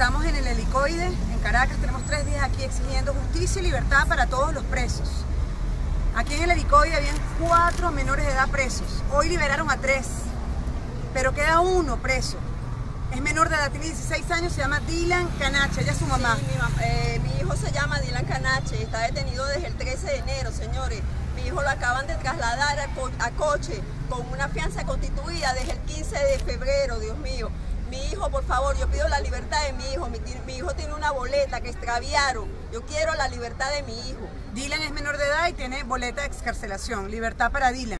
Estamos en el helicoide, en Caracas, tenemos tres días aquí exigiendo justicia y libertad para todos los presos. Aquí en el helicoide habían cuatro menores de edad presos, hoy liberaron a tres, pero queda uno preso. Es menor de edad, tiene 16 años, se llama Dylan Canache, ella es su mamá. Sí, mi, mam eh, mi, hijo se llama Dylan Canache, está detenido desde el 13 de enero, señores. Mi hijo lo acaban de trasladar a, co a coche con una fianza constituida desde el 15 de febrero, Dios mío. Por favor, yo pido la libertad de mi hijo. Mi, mi, hijo tiene una boleta que extraviaron. Yo quiero la libertad de mi hijo. Dylan es menor de edad y tiene boleta de excarcelación. Libertad para Dylan.